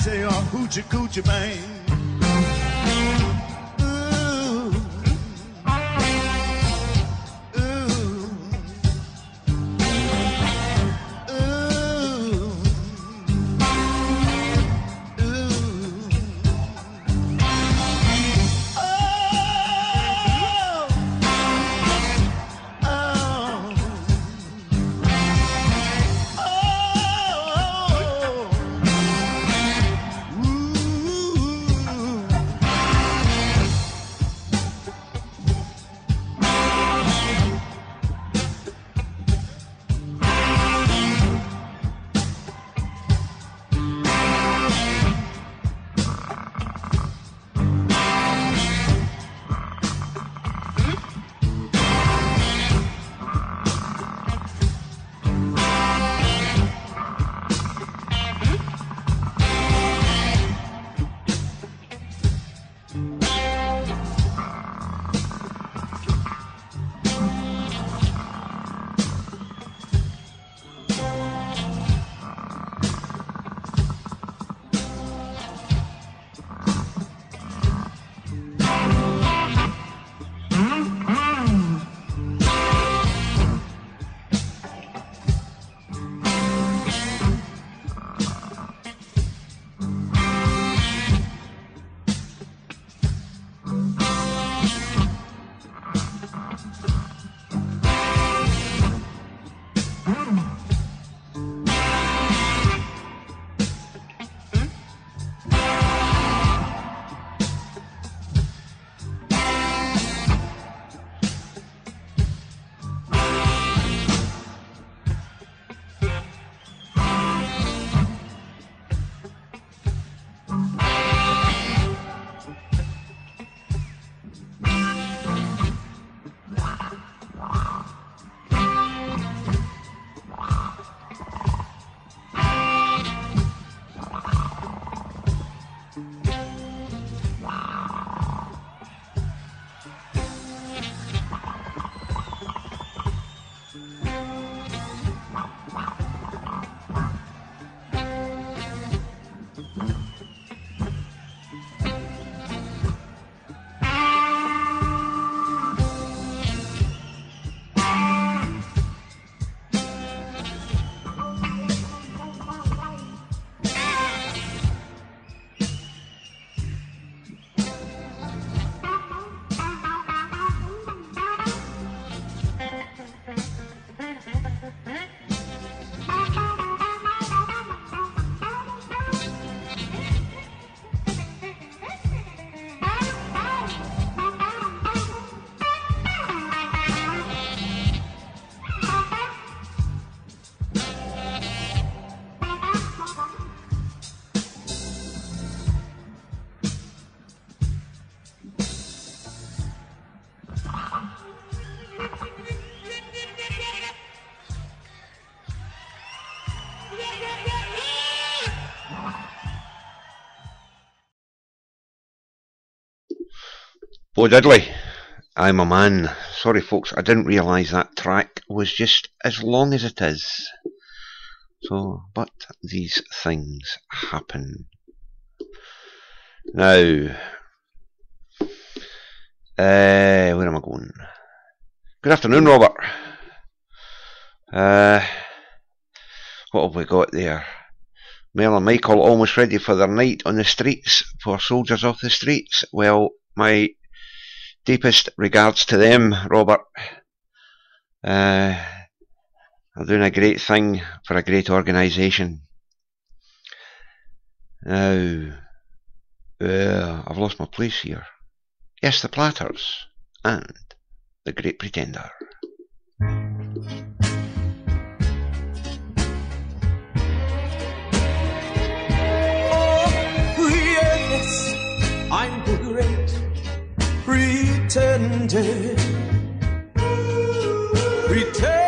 say, oh, hoochie coochie bang. Bo Diddley, I'm a man. Sorry folks, I didn't realise that track was just as long as it is. So, but these things happen. Now, uh, where am I going? Good afternoon, Robert. Uh, what have we got there? Mel and Michael almost ready for their night on the streets for soldiers off the streets. Well, my deepest regards to them, Robert. Uh, they're doing a great thing for a great organisation. Now, uh, I've lost my place here. Yes, the Platters and the Great Pretender. Pretending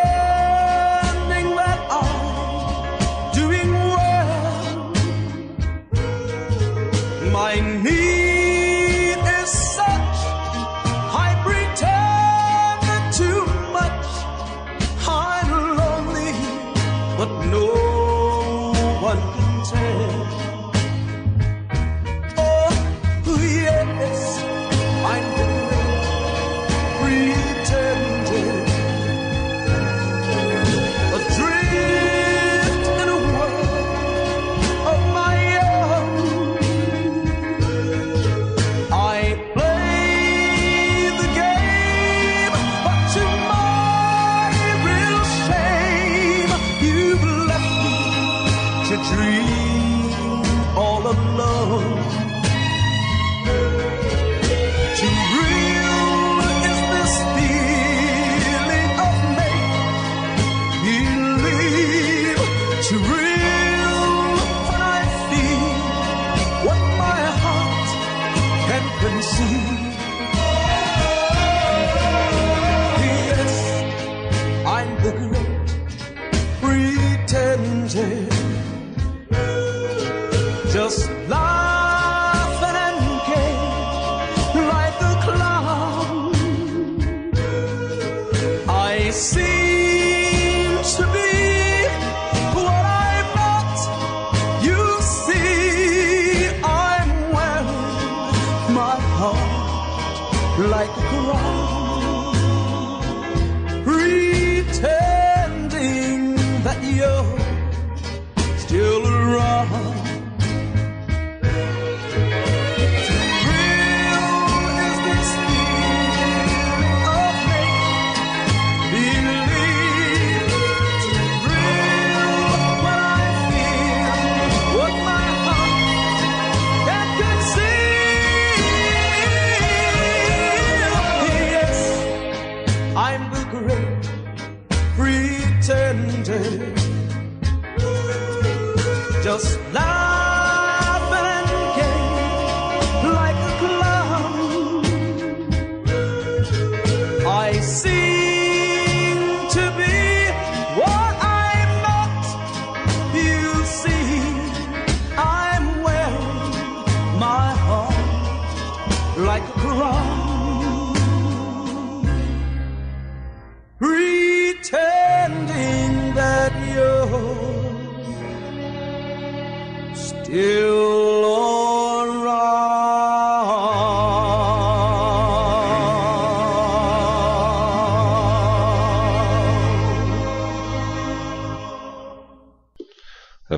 The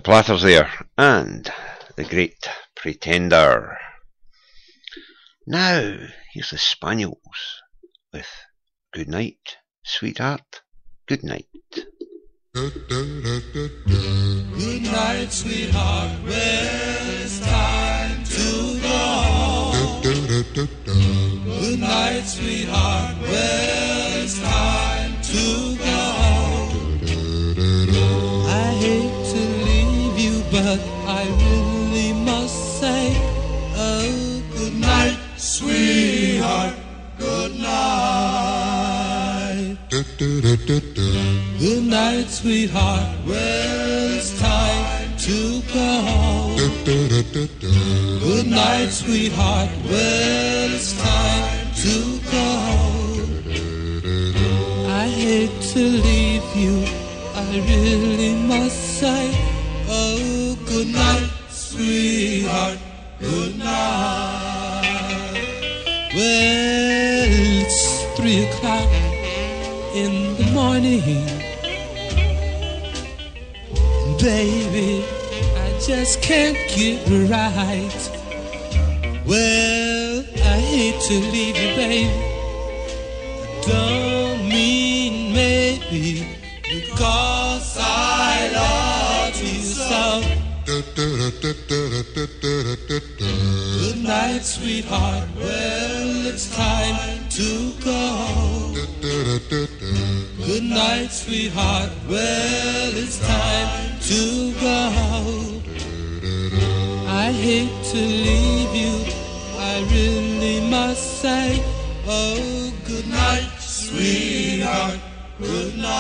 Platters there, and the Great Pretender. Now, here's the Spaniels with Good Night, Sweetheart, Good Night. Good night, sweetheart. Well, it's time to go home. Good night, sweetheart. Well, it's time to go home. I hate to leave you, but I really Good night, sweetheart. Well, it's time to go. Good night, sweetheart. Well, it's time to go. I hate to leave you. I really must say, oh, good night, sweetheart. Good night. Well, it's three o'clock in the morning. Baby, I just can't get right. Well, I hate to leave you, baby. Don't mean maybe because I love you so. Good night, sweetheart. Well, it's time to go. Good night, sweetheart. Well, it's time to go. I hate to leave you. I really must say, oh, good night, sweetheart. Good night.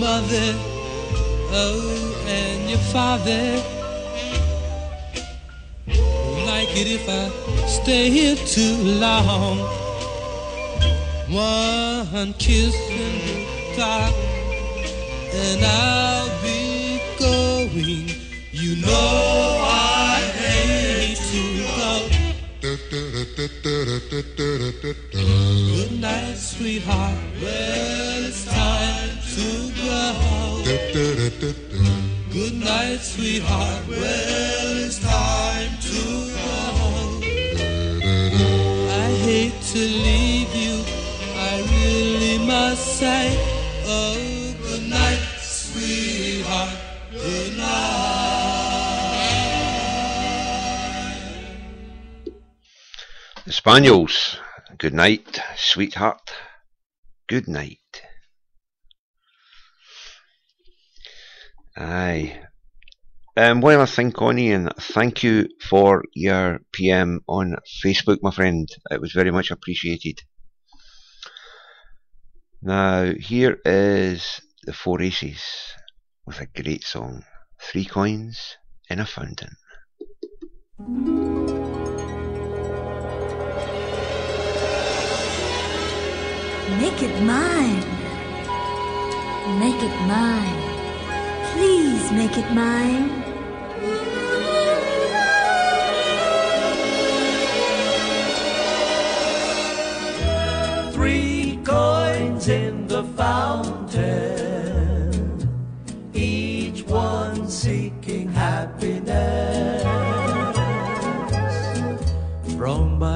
Mother, oh, and your father like it if I stay here too long. One kiss in the dark, and I'll be going. You know I hate to go. Good night, sweetheart. Well, it's time to go. Good night, sweetheart. Well, it's time to go. I hate to leave say, oh, good night, sweetheart, good night. The Spaniels. Good night, sweetheart. Good night. Aye. Um, while I think on Ian, thank you for your PM on Facebook, my friend. It was very much appreciated. Now, here is the Four Aces with a great song Three Coins in a Fountain. Make it mine. Make it mine. Please make it mine.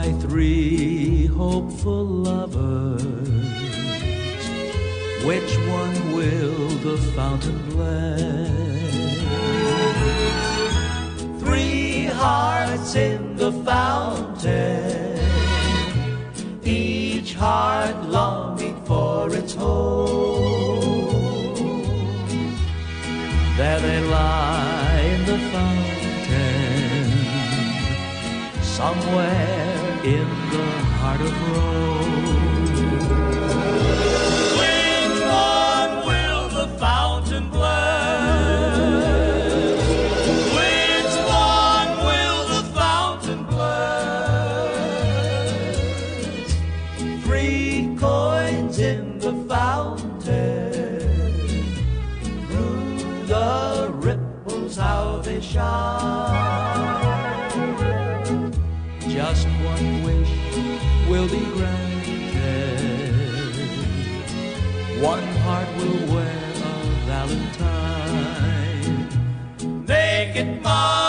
By three hopeful lovers, which one will the fountain bless? Three hearts in the fountain each heart longing for its home. There they lie in the fountain, somewhere in the heart of Rome. Granted. One heart will wear a valentine. Make it mine.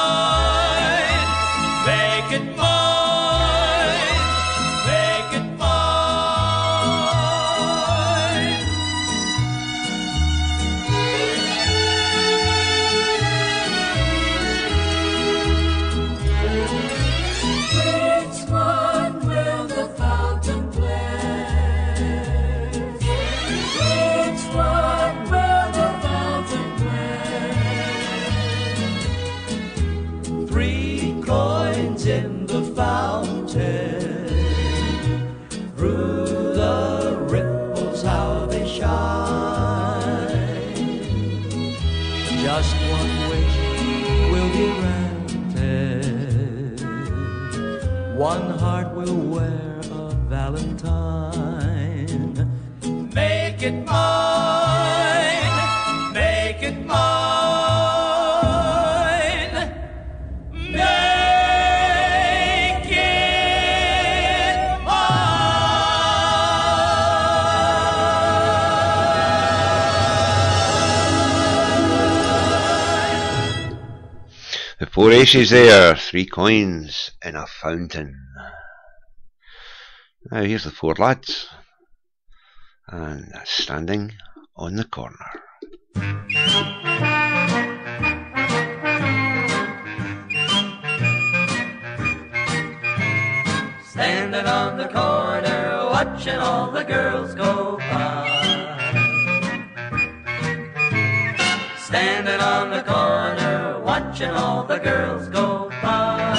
One heart will wear a valentine. Make it mine. The Four Aces there, three coins in a fountain. Now here's the four lads, and standing on the corner. Standing on the corner, watching all the girls go by. Standing on the corner, watching all the girls go by.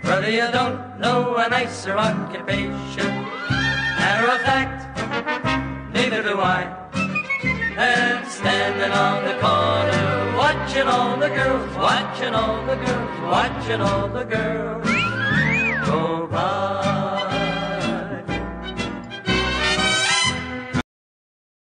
Brother, you don't know a nicer occupation. Matter of fact, neither do I. And standing on the corner, watching all the girls, watching all the girls, watching all the girls go by.